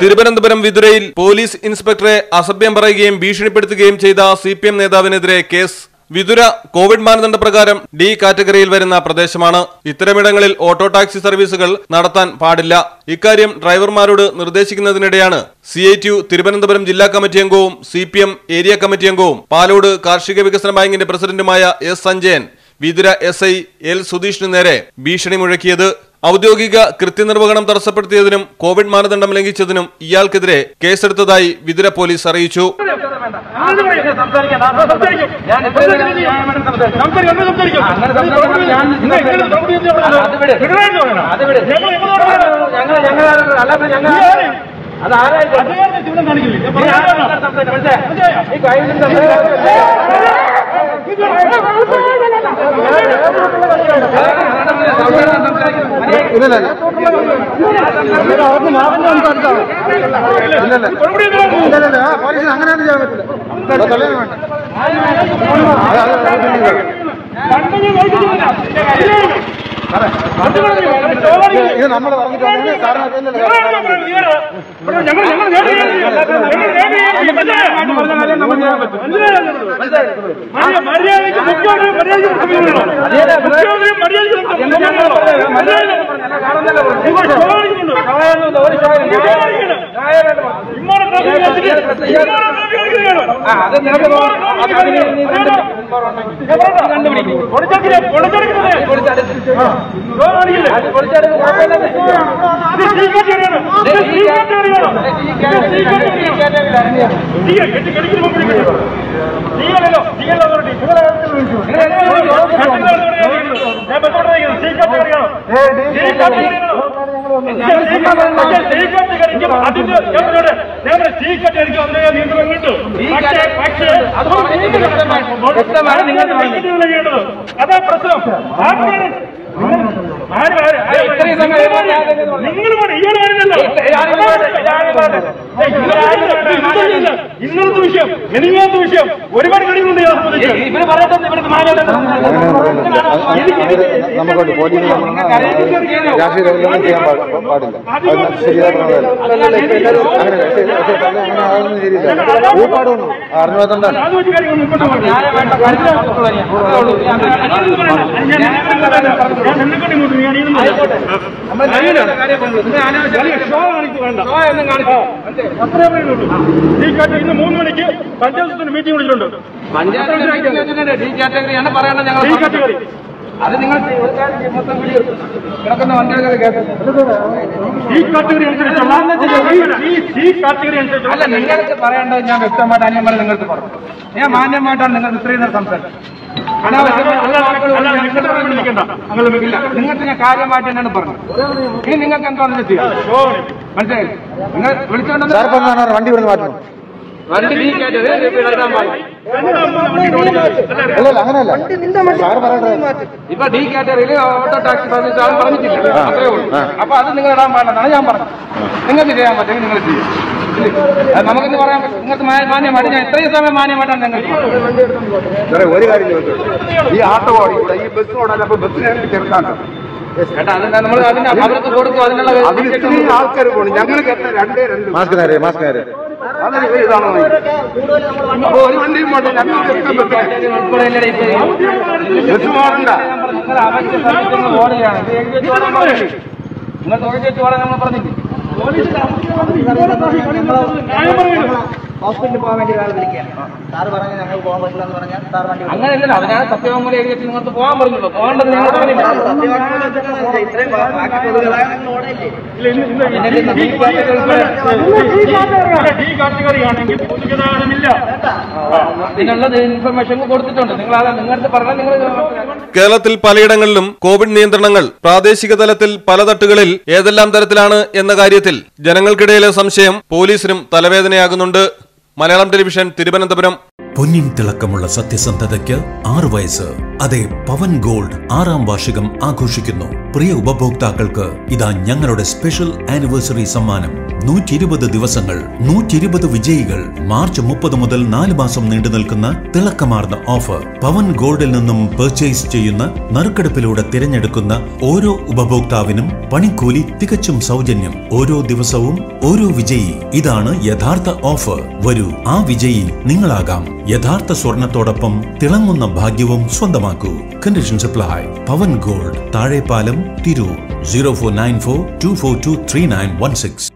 Thiruvananthapuram വിതുരയിൽ police ഇൻസ്പെക്ടറെ അസഭ്യം പറയുകയും ഭീഷണിപ്പെടുത്തുകയും ചെയ്ത സി പി എം നേതാവിനെതിരെ കേസ് വിതുര കോവിഡ് മാനദണ്ഡ പ്രകാരം ഡി കാറ്റഗറിയിൽ വരുന്ന പ്രദേശമാണ്. ഇത്തരമിടങ്ങളിൽ ഓട്ടോ ടാക്സി സർവീസുകൾ നടത്താൻ പാടില്ല. ഇക്കാര്യം ഡ്രൈവർമാരോട് നിർദ്ദേശിക്കുന്നതിനിടെയാണ് സി ഐ ടി തിരുവനന്തപുരം ജില്ലാ കമ്മിറ്റി അംഗവും C P M area committee അംഗവും പാലോട് കാർഷിക വികസന ബാങ്കിന്റെ പ്രസിഡന്റുമായ S Sanjayan Vithura S I L സുധീഷിനു നേരെ ഭീഷണി മുഴക്കിയത് ഔദ്യോഗിക കൃത്യനിർവഹണം തടസ്സപ്പെടുത്തിയതിനും കോവിഡ് മാനദണ്ഡം ലംഘിച്ചതിനും ഇയാൾക്കെതിരെ കേസെടുത്തതായി വിതുര പോലീസ് അറിയിച്ചു. പോലീസിന് അങ്ങനെയൊന്നും ചെയ്യാൻ പറ്റില്ല തൊള്ളേന്ന് വേണ്ട. ഇത് നമ്മൾ പറഞ്ഞിട്ടാണ് സാറിന് അതാ പ്രശ്നം നിങ്ങൾ ഇന്നത്തെ വിഷയം മെനിങ്ങാത്ത വിഷയം ഒരുപാട് കളികളുണ്ട് ഞാൻ സംബന്ധിച്ച് ഇവർ പറയുന്നത് ഇവിടുത്തെ നമുക്കുണ്ട് പോലീസ് രാഷ്ട്രീയ ലെവലിലൊന്നും ചെയ്യാൻ പാ- പാടില്ല അത് ശരിയാക്കണമല്ല അങ്ങനെ പക്ഷേ പക്ഷേ തള്ളി അങ്ങനെ ആകുന്നത് ശരിയില്ല ഭൂപ്പാടൊന്നും അറിഞ്ഞുകൊണ്ടാണ് രാജോജി കാര്യങ്ങൾ മുമ്പോട്ട് പോലീസ് ഇങ്ങോട്ട് ഞാൻ ഇരുന്നു. ഷോ കാണിച്ച് വേണ്ട. അത്രേ പറയുള്ളൂ. ഈ കാര്യം ഇന്ന് മൂന്ന് മണിക്ക് പഞ്ചായത്തിന് മീറ്റിംഗ് വിളിച്ചിട്ടുണ്ട് ഡി കാറ്റഗറിയാണ് പറയേണ്ടത് ഞങ്ങൾ ഡി കാറ്റഗറി അത് നിങ്ങൾ മൊത്തം വീഡിയോ. കിടക്കുന്ന വണ്ടികളൊക്കെ കേട്ടു ഈ കാറ്റഗറി അനുസരിച്ചുള്ള ഈ- ഈ കാറ്റഗറി അനുസരിച്ചുള്ള അല്ല നിങ്ങൾക്ക് പറയേണ്ടത് ഞാൻ വ്യക്തമായിട്ട് അനിയന്മാരെ നിങ്ങൾക്ക് പറഞ്ഞു ഞാൻ മാന്യമായിട്ടാണ് നിങ്ങൾ ഇത്രയും നേരം സംസാരിച്ചത്. നിങ്ങൾക്ക് ഞാൻ കാര്യമായിട്ട് തന്നെയാണ് പറഞ്ഞത് ഇനി നിങ്ങൾക്ക് എന്താണെന്ന് ചെയ്യാം. മനസ്സിലായി നിങ്ങൾ പറഞ്ഞാണ് വണ്ടി മാറ്റണം. വണ്ടി അല്ല അങ്ങനെയല്ല സാർ പറയട്ടെ. ഇപ്പൊ ഡി കാറ്റഗറിയിൽ ഓട്ടോ ടാക്സി സർവീസ് ആൾ പറഞ്ഞിട്ടില്ല. അത്രേ ഉള്ളൂ. അപ്പൊ അത് നിങ്ങൾ ഇടാൻ പാടില്ലെന്നാണ് ഞാൻ പറഞ്ഞത്. നിങ്ങൾക്ക് ചെയ്യാൻ പറ്റുമെങ്കിൽ നിങ്ങൾ ചെയ്യും? നമുക്കിന്ന് പറയാൻ പറ്റും. നിങ്ങൾക്ക് മാന്യമായിട്ട് ഞാൻ ഇത്രയും സമയം മാന്യമായിട്ടാണ് നിങ്ങൾ സാറേ ഒരു കാര്യം ഈ ആട്ടോ ഓടിക്കൂടെ ഈ ബസ് ഓടാൻ അപ്പൊ ബസ്സിനെ ചെറുക്കാണ്ട് അതിനുള്ള ആൾക്കാർ പോകണം ഞങ്ങൾക്ക് എത്ര? രണ്ടേ രണ്ട്. മാസ്ക് നേരെ മാസ്ക് നേരെ അതൊരു ഇതാണോ അപ്പൊ ഒരു വണ്ടിയും പോട്ടെ ഞങ്ങൾക്ക് ഉൾപ്പെടെയല്ലേ ഇപ്പൊ ബസ് പോകണ്ട നിങ്ങൾ നമ്മൾ പറഞ്ഞില്ലേ. ഹോസ്പിറ്റലിൽ പോകാൻ വേണ്ടി ഒരാൾ വിളിക്കുകയാണ്. സാറ് പറഞ്ഞു ഞങ്ങൾ പോകാൻ പറ്റില്ല എന്ന് പറഞ്ഞാൽ സാർ വണ്ടി വിളിക്കും. അങ്ങനെയല്ലല്ലോ അതിനാണ് സത്യവാങ്മൂലം എഴുതി നിങ്ങൾക്ക് പോകാൻ പറഞ്ഞുള്ളൂ പോകേണ്ടത് ഇതിനുള്ളത് ഇൻഫർമേഷൻ കൊടുത്തിട്ടുണ്ട്. നിങ്ങൾ നിങ്ങളുടെ പറഞ്ഞാൽ നിങ്ങൾ കേരളത്തിൽ പലയിടങ്ങളിലും കോവിഡ് നിയന്ത്രണങ്ങൾ പ്രാദേശിക തലത്തിൽ പല തട്ടുകളിൽ ഏതെല്ലാം തരത്തിലാണ് എന്ന കാര്യത്തിൽ ജനങ്ങൾക്കിടയിലെ സംശയം പോലീസിനും തലവേദനയാകുന്നുണ്ട്. മലയാളം ടെലിവിഷൻ തിരുവനന്തപുരം. പൊന്നിൻ തിളക്കമുള്ള സത്യസന്ധതയ്ക്ക് ആറ് വയസ്സ്. അതെ പവൻ ഗോൾഡ് ആറാം വാർഷികം ആഘോഷിക്കുന്നു. പ്രിയ ഉപഭോക്താക്കൾക്ക് ഇതാ ഞങ്ങളുടെ സ്പെഷ്യൽ ആനിവേഴ്സറി സമ്മാനം. നൂറ്റി ഇരുപത് ദിവസങ്ങൾ നൂറ്റി ഇരുപത് വിജയികൾ മാർച്ച് മുപ്പത് മുതൽ നാല് മാസം നീണ്ടു നിൽക്കുന്ന തിളക്കമാർന്ന ഓഫർ. പവൻ ഗോൾഡിൽ നിന്നും പെർച്ചേസ് ചെയ്യുന്ന നറുക്കെടുപ്പിലൂടെ തിരഞ്ഞെടുക്കുന്ന ഓരോ ഉപഭോക്താവിനും പണിക്കൂലി തികച്ചും സൗജന്യം. ഓരോ ദിവസവും ഓരോ വിജയി. ഇതാണ് യഥാർത്ഥ ഓഫർ. വരൂ ആ വിജയി നിങ്ങളാകാം. യഥാർത്ഥ സ്വർണത്തോടൊപ്പം തിളങ്ങുന്ന ഭാഗ്യവും സ്വന്തമാക്കൂ. കണ്ടീഷൻ സപ്ലൈ പവൻ gold Thazhepalam Tirur. Zero four nine four two four two three nine one six